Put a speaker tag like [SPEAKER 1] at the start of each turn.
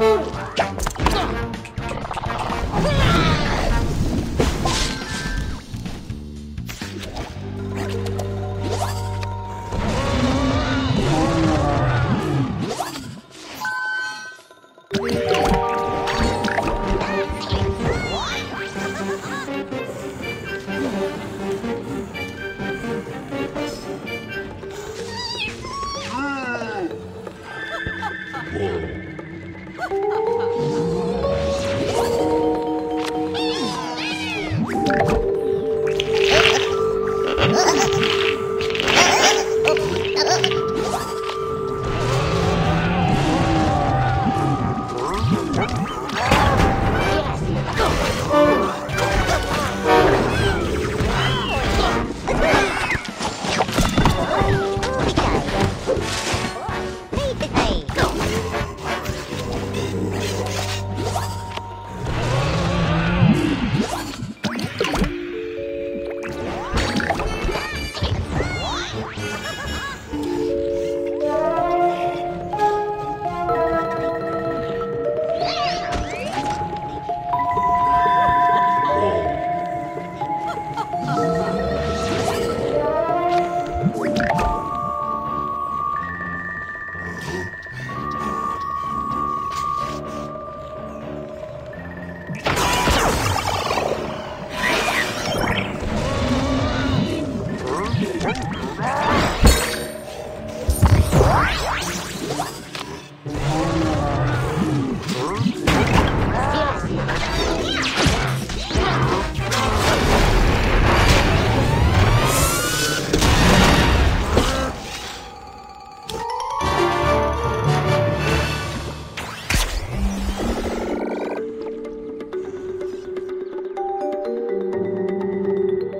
[SPEAKER 1] 四块